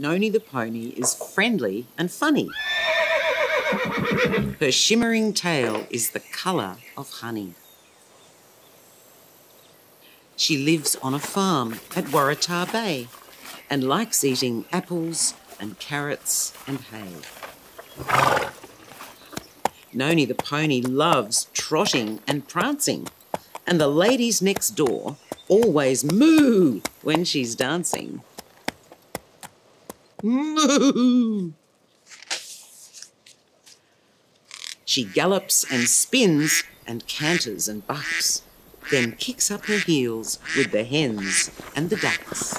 Noni the pony is friendly and funny. Her shimmering tail is the colour of honey. She lives on a farm at Waratah Bay and likes eating apples and carrots and hay. Noni the pony loves trotting and prancing, and the ladies next door always moo when she's dancing. She gallops and spins and canters and bucks, then kicks up her heels with the hens and the ducks.